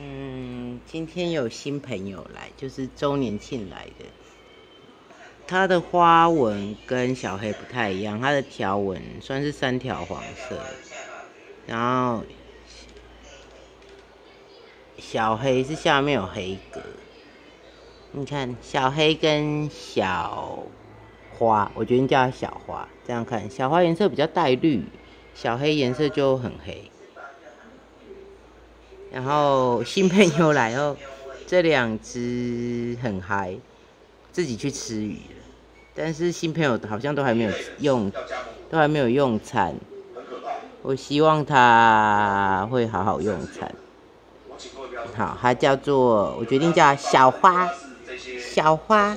嗯，今天有新朋友来，就是周年庆来的。它的花纹跟小黑不太一样，它的条纹算是三条黄色，然后小黑是下面有黑格。你看小黑跟小花，我决定叫它小花。这样看，小花颜色比较带绿，小黑颜色就很黑。然后新朋友来后，这两只很嗨，自己去吃鱼。但是新朋友好像都还没有用，都还没有用餐。我希望他会好好用餐。好，它叫做，我决定叫小花，小花。